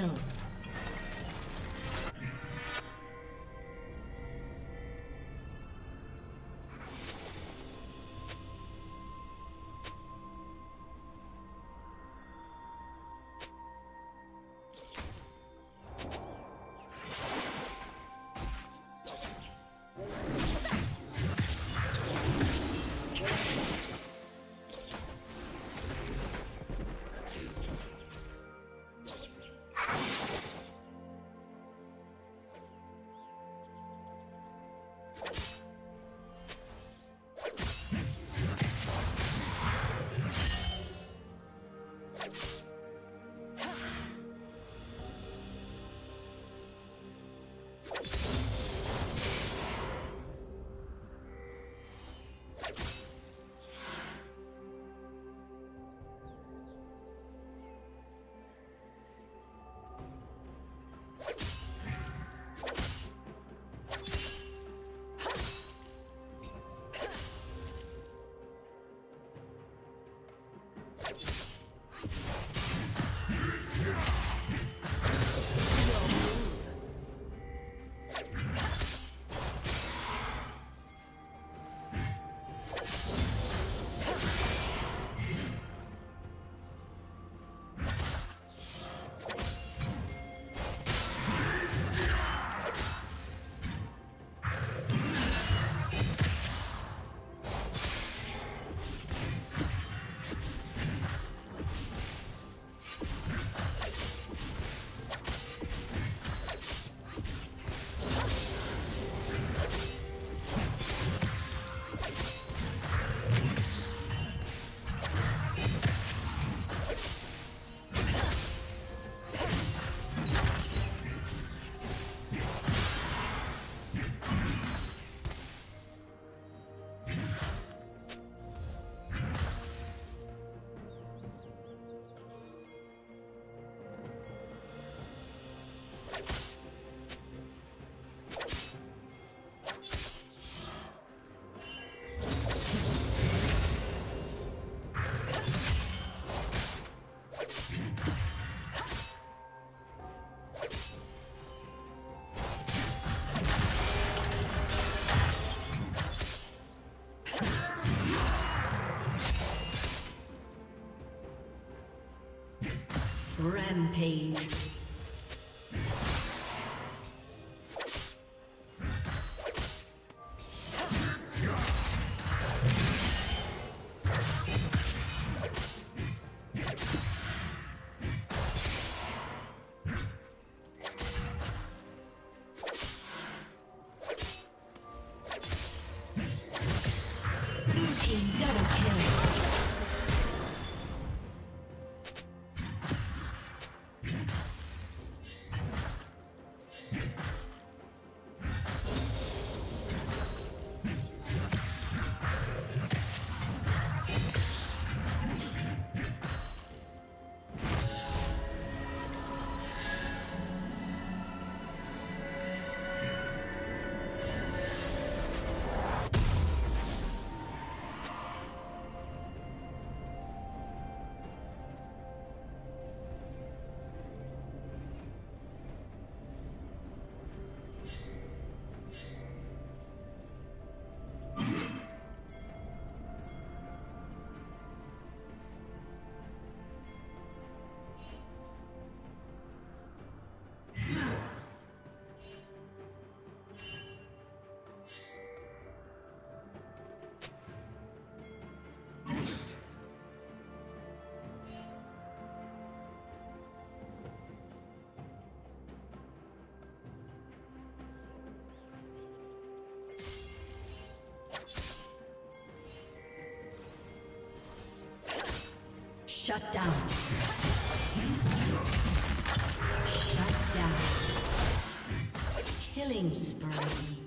double kill. Rampage. Shut down. Shut down. Killing spree.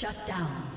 Shut down.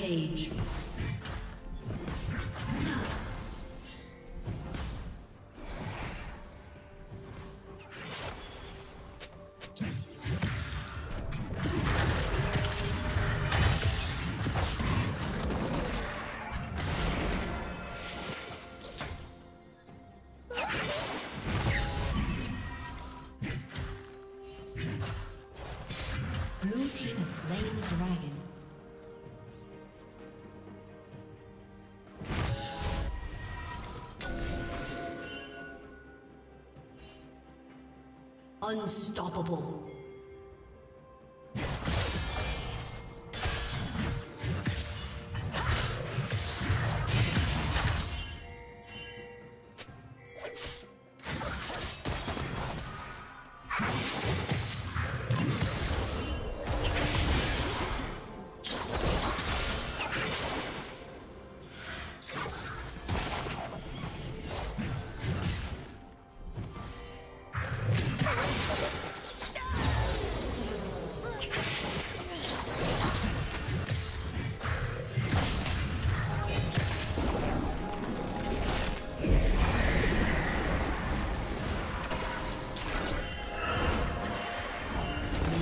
Rampage. Unstoppable.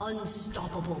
Unstoppable.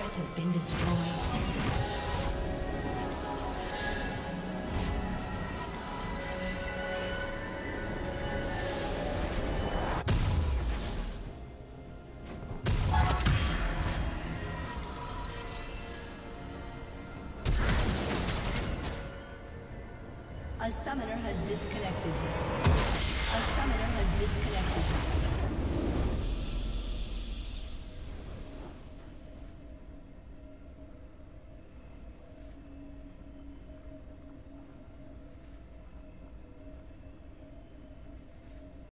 Turret has been destroyed. A summoner has disconnected. A summoner has disconnected.